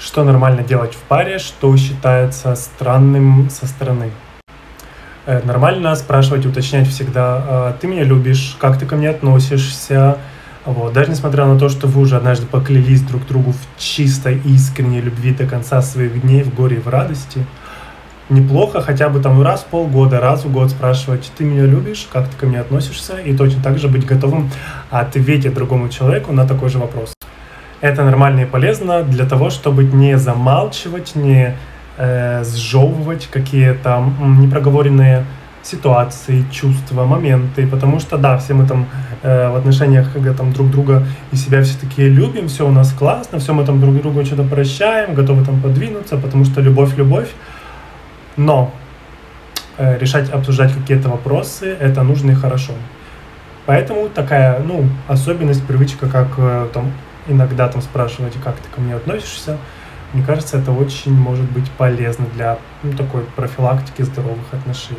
Что нормально делать в паре, что считается странным со стороны. Э, нормально спрашивать, уточнять всегда, «А ты меня любишь, как ты ко мне относишься, вот. Даже несмотря на то, что вы уже однажды поклялись друг другу в чистой искренней любви до конца своих дней, в горе и в радости, неплохо хотя бы там раз в полгода, раз в год спрашивать, ты меня любишь, как ты ко мне относишься, и точно так же быть готовым ответить другому человеку на такой же вопрос. Это нормально и полезно для того, чтобы не замалчивать, не э, сжевывать какие-то непроговоренные ситуации, чувства, моменты, потому что, да, все мы там э, в отношениях, когда там друг друга и себя все такие любим, все у нас классно, все мы там друг другу что-то прощаем, готовы там подвинуться, потому что любовь, любовь, но э, решать, обсуждать какие-то вопросы, это нужно и хорошо. Поэтому такая, ну, особенность, привычка, как э, там иногда там спрашивать, как ты ко мне относишься, мне кажется, это очень может быть полезно для ну, такой профилактики здоровых отношений.